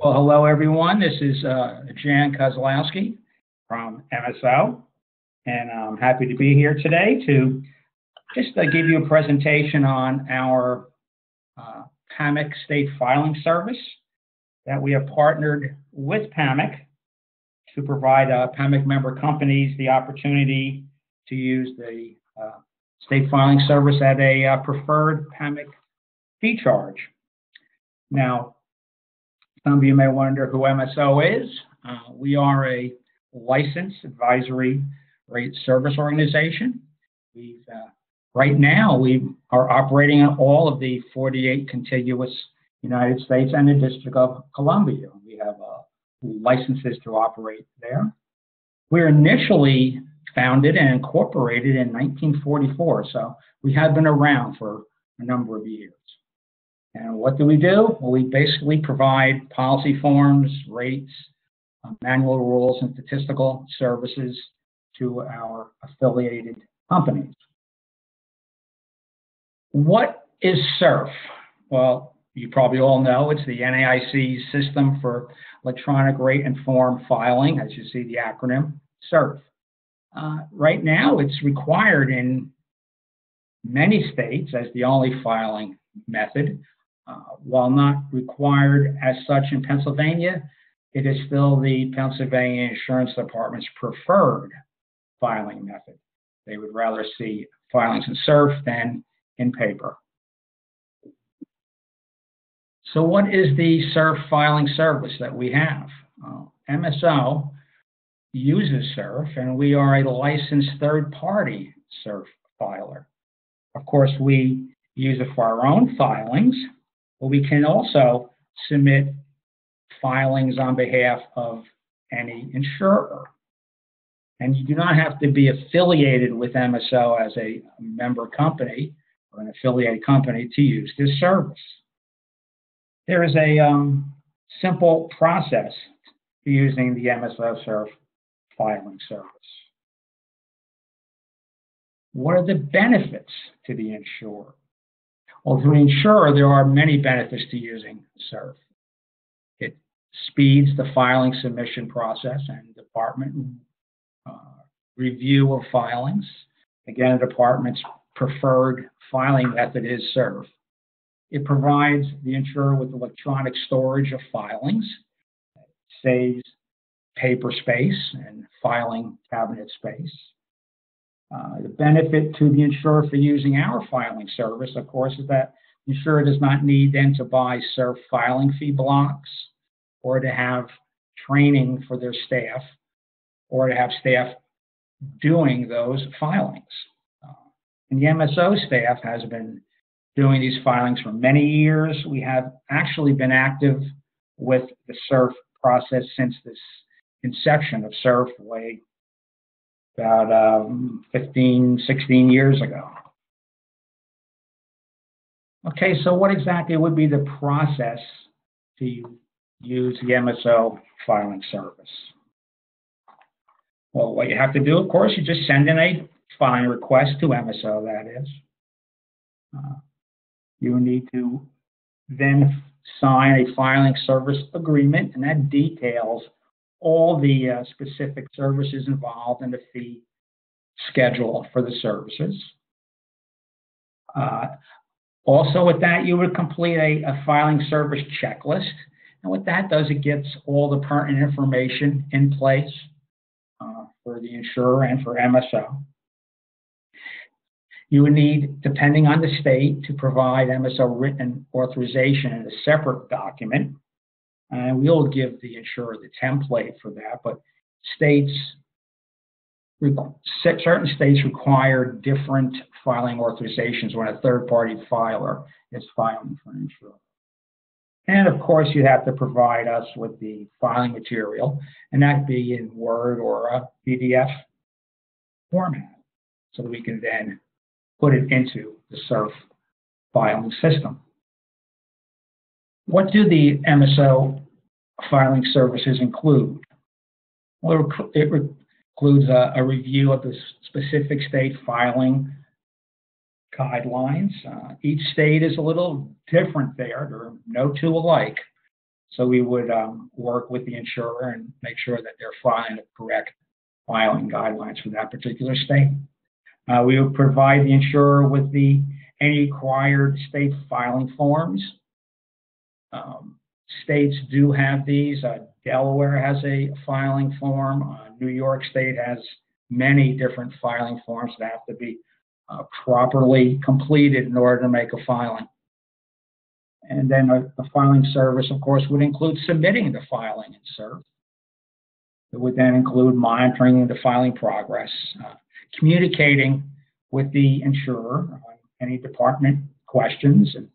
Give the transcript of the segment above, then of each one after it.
Well, hello, everyone. This is uh, Jan Kozlowski from MSO, and I'm happy to be here today to just uh, give you a presentation on our uh, PAMIC state filing service that we have partnered with PAMIC to provide uh, PAMIC member companies the opportunity to use the uh, state filing service at a uh, preferred PAMIC fee charge. Now, some of you may wonder who MSO is. Uh, we are a licensed advisory rate service organization. We've uh, right now we are operating in all of the 48 contiguous United States and the District of Columbia. We have uh, licenses to operate there. We were initially founded and incorporated in 1944, so we have been around for a number of years. And what do we do? Well, we basically provide policy forms, rates, uh, manual rules, and statistical services to our affiliated companies. What is SERFF? Well, you probably all know it's the NAIC system for electronic rate and form filing, as you see the acronym SERFF. Uh, right now, it's required in many states as the only filing method. Uh, while not required as such in Pennsylvania, it is still the Pennsylvania Insurance Department's preferred filing method. They would rather see filings in SERFF than in paper. So what is the SERFF filing service that we have? Uh, MSO uses SERFF, and we are a licensed third-party SERFF filer. Of course, we use it for our own filings, but we can also submit filings on behalf of any insurer. And you do not have to be affiliated with MSO as a member company or an affiliated company to use this service. There is a um, simple process to using the MSO SERFF filing service. What are the benefits to the insurer? Well, to an insurer, there are many benefits to using SERFF. It speeds the filing submission process and department uh, review of filings. Again, the department's preferred filing method is SERFF. It provides the insurer with electronic storage of filings, it saves paper space and filing cabinet space. Uh, the benefit to the insurer for using our filing service, of course, is that the insurer does not need then to buy SERFF filing fee blocks or to have training for their staff or to have staff doing those filings. Uh, and the MSO staff has been doing these filings for many years. We have actually been active with the SERFF process since this inception of SERFF way about um, 15, 16 years ago. Okay, so what exactly would be the process to use the MSO filing service? Well, what you have to do, of course, you just send in a filing request to MSO, that is. Uh, you need to then sign a filing service agreement, and that details all the uh, specific services involved and the fee schedule for the services. Uh, also, with that, you would complete a, a, filing service checklist. And what that does, it gets all the pertinent information in place uh, for the insurer and for MSO. You would need, depending on the state, to provide MSO written authorization in a separate document. And we'll give the insurer the template for that, but states, certain states require different filing authorizations when a third party filer is filing for an insurer. And of course, you have to provide us with the filing material, and that be in Word or a PDF format, so that we can then put it into the SERFF filing system. What do the MSO filing services include? Well, it includes a, a review of the specific state filing guidelines. Uh, each state is a little different there. There are no two alike. So we would um, work with the insurer and make sure that they're following the correct filing guidelines for that particular state. Uh, we would provide the insurer with the any required state filing forms. Um, states do have these. Uh, Delaware has a filing form. Uh, New York State has many different filing forms that have to be uh, properly completed in order to make a filing. And then the filing service, of course, would include submitting the filing and SERFF. It would then include monitoring the filing progress, uh, communicating with the insurer on any department questions, and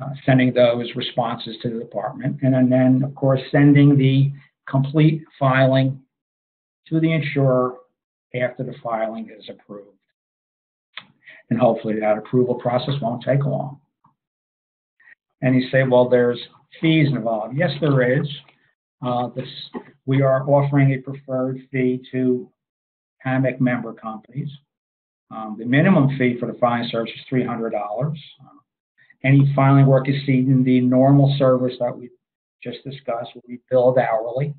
uh, sending those responses to the department, and, then, of course, sending the complete filing to the insurer after the filing is approved. And hopefully that approval process won't take long. And you say, well, there's fees involved. Yes, there is. Uh, this, we are offering a preferred fee to PAMIC member companies. Um, the minimum fee for the filing service is $300. Uh, any filing work is seen in the normal service that we just discussed will be billed hourly,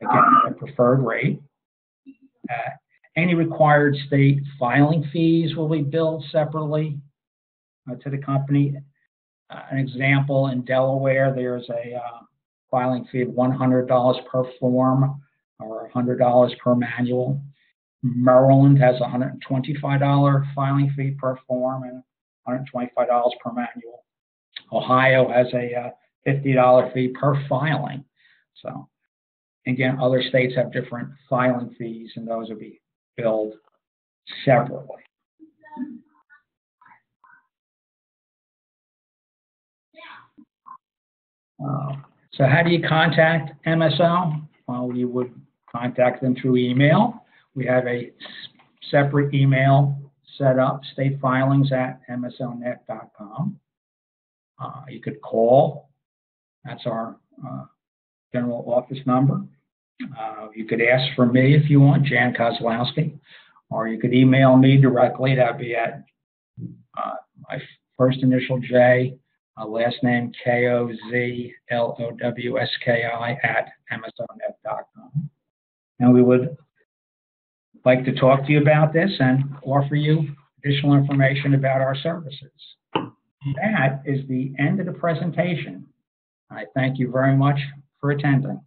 again, at a preferred rate. Uh, any required state filing fees will be billed separately uh, to the company. Uh, an example in Delaware, there's a uh, filing fee of $100 per form or $100 per manual. Maryland has a $125 filing fee per form and $125 per manual. Ohio has a uh, $50 fee per filing. So, again, other states have different filing fees, and those will be billed separately. Uh, so, how do you contact MSO? Well, you would contact them through email. We have a separate email set up, state filings at msonet.com. Uh, you could call, that's our uh, general office number. Uh, you could ask for me if you want, Jan Kozlowski, or you could email me directly. That'd be at uh, my first initial J, uh, last name K O Z L O W S K I at msonet.com. And we would like to talk to you about this and offer you additional information about our services. That is the end of the presentation. I thank you very much for attending.